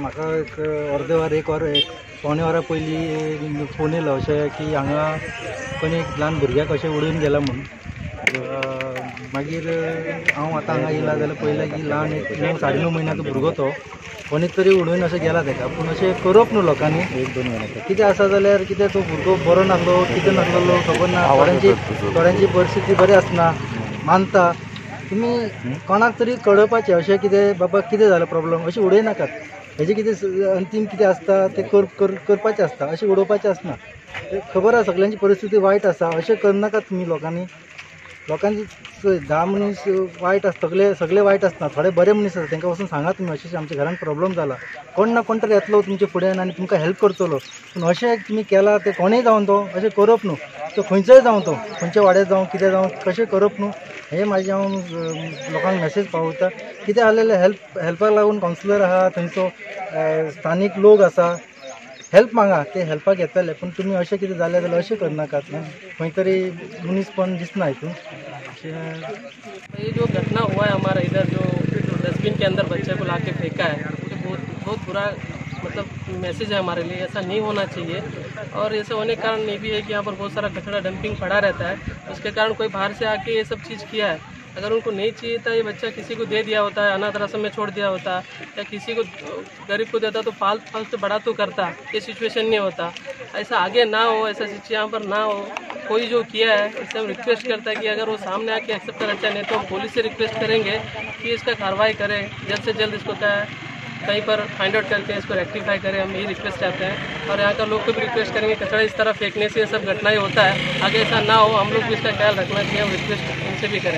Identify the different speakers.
Speaker 1: म्हाका एक अर्दे वर एक वर एक पावणे वरा पयलीं फोन येयलो अशें की हांगा कोणी एक ल्हान भुरग्याक अशें उडून गेला म्हणून मागीर हांव आतां हांगा येयला जाल्यार पयलें की ल्हान एक णव साडे णव म्हयन्याचो भुरगो तो कोणी तरी उडून अशें गेला ताका पूण अशें करप न्हू लोकांनी. एक दोन म्हयन्याचो कितें आसा जाल्यार कितें तो भुरगो बरो नासलो कितें नासलो खबर ना थोड्यांची थोड्यांची परिस्थिती बरी आसना मानता. तुमी कोणाक तरी कळपाचें अशें कितें बाबा कितें जालें प्रोब्लम अशें उडयनाकात हेजें कितें स- अंतीम कितें आसता तें कर कर- करपाचें आसता अशें उडोवपाचें आसना. खबर आसा सगळ्यांची परिस्थिती वायट आसा अशें करनाकात तुमी लोकांनी. लोकांची धा मनीस वायट आसता सगळे सगळे वायट आसना थोडे बरे मनीस आसा तांकां वचून सांगा तुमी अशें आमच्या घरान प्रॉब्लम जाला कोण ना कोण तरी येतलो तुमच्या फुड्यान आनी तुमकां हेल्प करतलो. पूण अशें तुमी केला तें कोणूय जावन तो अशें करप न्हू. तो खंयचोय जावं तो खंयच्या वाड्यार जावं कितें जावं कशें करप न्हू. हें म्हाजें हांव अं, लोकांक मॅसेज पावयता कितें जालें हेल्प हेल्पाक लागून कावन्सिलर आहा थंयचो अं, स्थानीक लोक आसा हेल्प मागा ते हेल्पाक येतले पूण तुमी अशें कितें जालें जाल्यार अशें करनाकात खंय दिसना हितून
Speaker 2: ये जो घटना हुआ है हमारा इधर जो डस्टबिन के अंदर बच्चे को लाके फेंका है बहुत बहुत बुरा मतलब मैसेज है हमारे लिए, ऐसा नहीं होना चाहिए। और ऐसा होने के कारण ये भी है कि यहाँ पर बहुत सारा कचरा डंपिंग पड़ा रहता है। उसके कारण कोई बाहर से आके ये सब चीज़ किया है। अगर उनको नहीं चाहिए था, ये बच्चा किसी को दे दिया होता है अनाथ आश्रम में छोड़ दिया होता, या किसी को गरीब को देता तो फाल फाल से बड़ा तो करता, ये सिचुएशन नहीं होता। ऐसा आगे ना हो, ऐसा चीज़ यहाँ पर ना हो। कोई जो किया है इससे हम रिक्वेस्ट करता है कि अगर वो सामने आके एक्सेप्ट करना नहीं तो हम पुलिस से रिक्वेस्ट करेंगे कि इसका कार्रवाई करें, जल्द से जल्द इसको क्या कहीं पर फाइंड आउट करके इसको रेक्टिफाई करें, हम यही रिक्वेस्ट चाहते हैं। और यहाँ का लोग को भी रिक्वेस्ट करेंगे कचरा इस तरह फेंकने से ये सब घटनाएँ होता है। आगे ऐसा ना हो, हम लोग भी इसका ख्याल रखना चाहिए, हम रिक्वेस्ट उनसे भी करें।